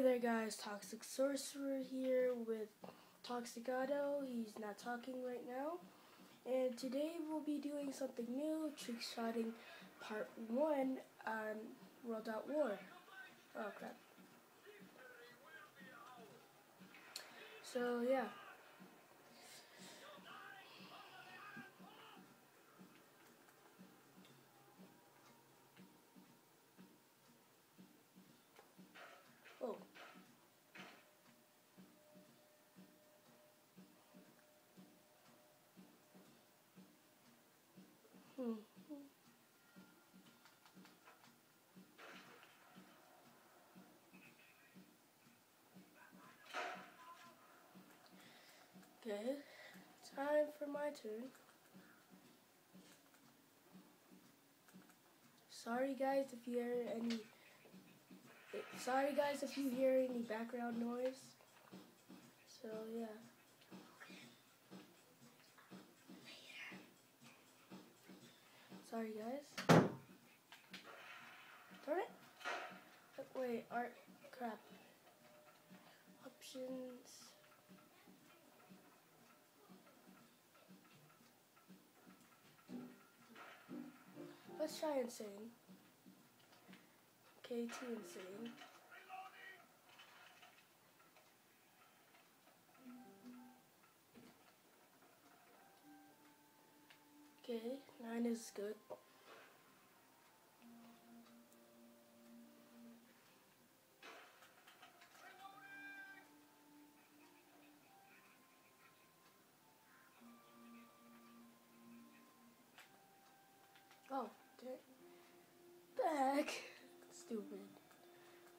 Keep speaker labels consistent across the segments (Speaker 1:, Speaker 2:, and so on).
Speaker 1: Hey there guys, Toxic Sorcerer here with Toxicado. He's not talking right now. And today we'll be doing something new, trick shotting part 1 on World at War. Oh crap. So yeah. Oh. Okay, time for my turn. Sorry guys if you hear any sorry guys if you hear any background noise. So yeah. Sorry guys. Darn it. Wait, art crap. Options. Let's try insane. KT insane. Okay, nine is good. Oh. The heck? Stupid.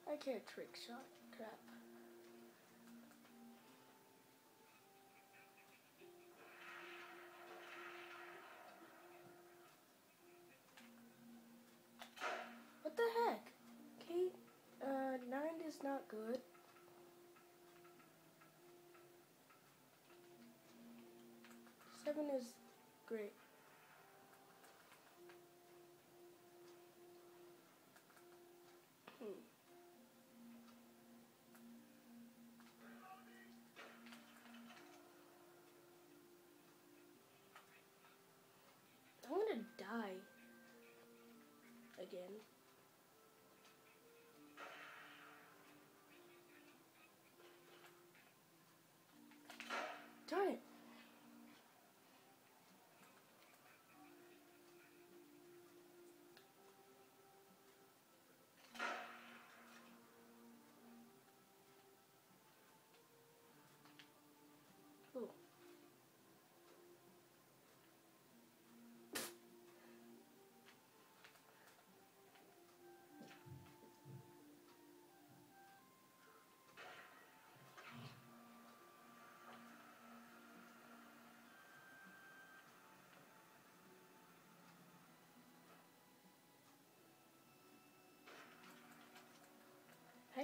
Speaker 1: I can't trick shot. Crap. What the heck? Kate, uh, nine is not good. Seven is great. Hmm. I'm gonna die again.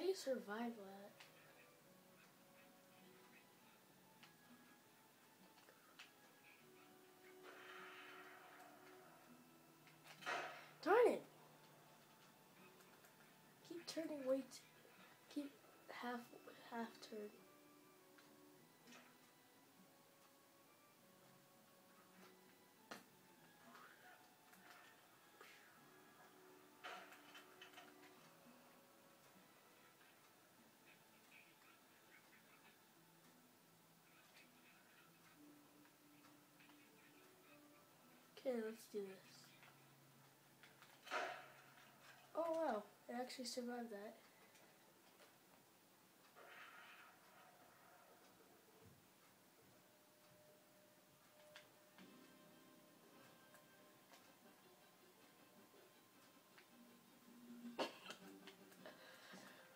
Speaker 1: You survive that? Darn it! Keep turning way t- keep half half turn. Okay, let's do this. Oh wow, I actually survived that.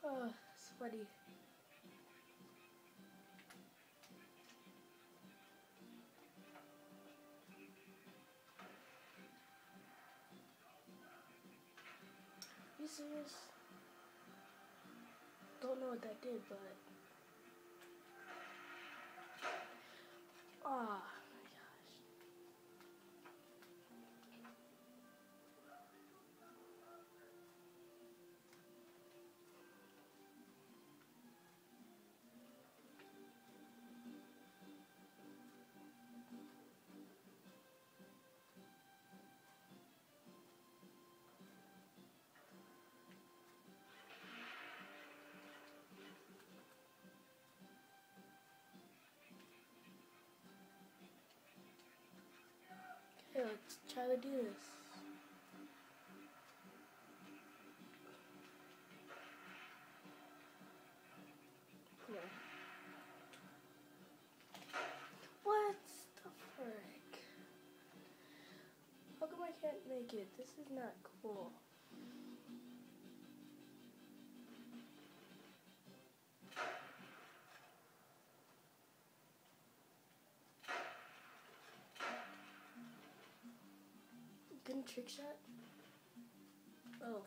Speaker 1: Oh, funny. Serious? Don't know what that did, but ah, Hey, let's try to do this. What the frick? How come I can't make it? This is not cool. Good trick shot? Oh.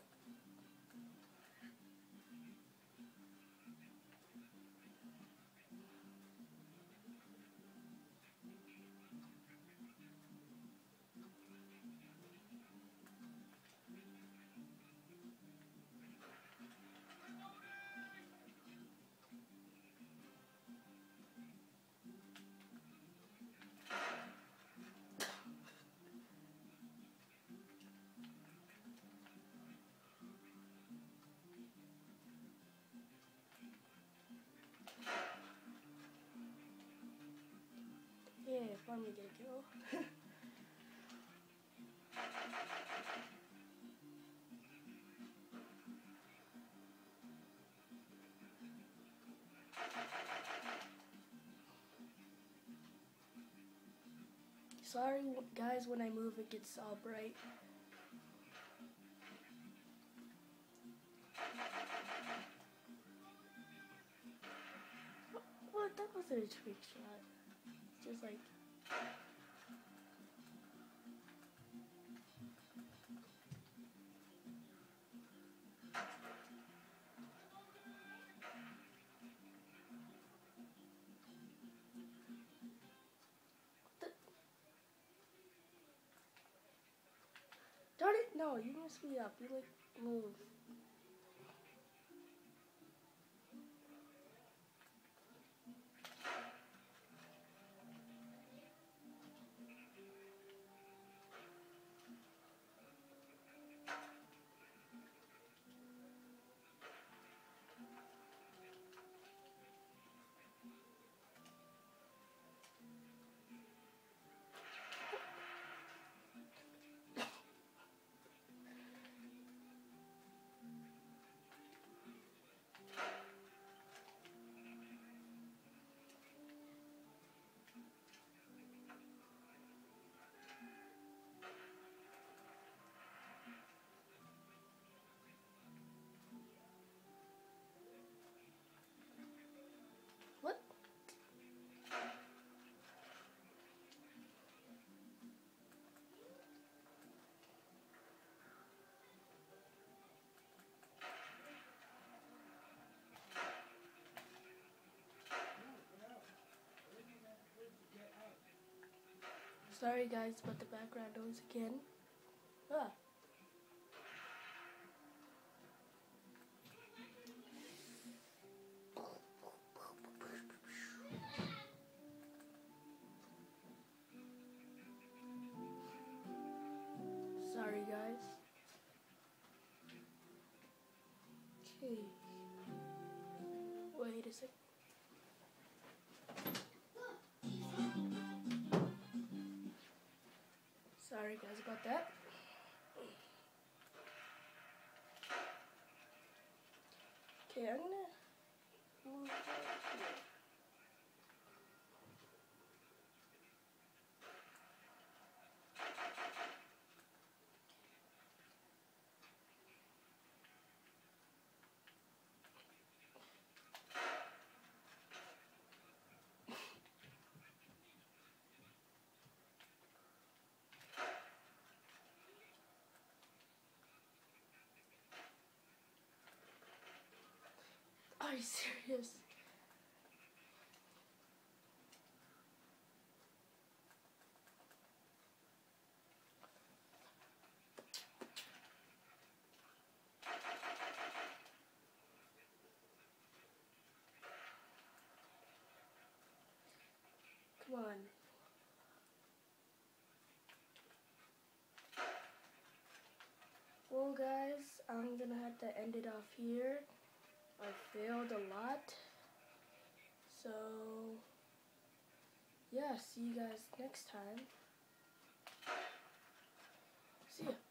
Speaker 1: Yeah, finally get a kill. Sorry, guys, when I move, it gets all bright. What? That wasn't a trick shot. Just like. Darn it! No, you messed me up. You like move. Sorry guys about the background noise again. Ah. Sorry guys about that. Okay, I'm gonna move right here. Are you serious? Come on. Well, guys, I'm gonna have to end it off here. I failed a lot. So, yeah, see you guys next time. See ya.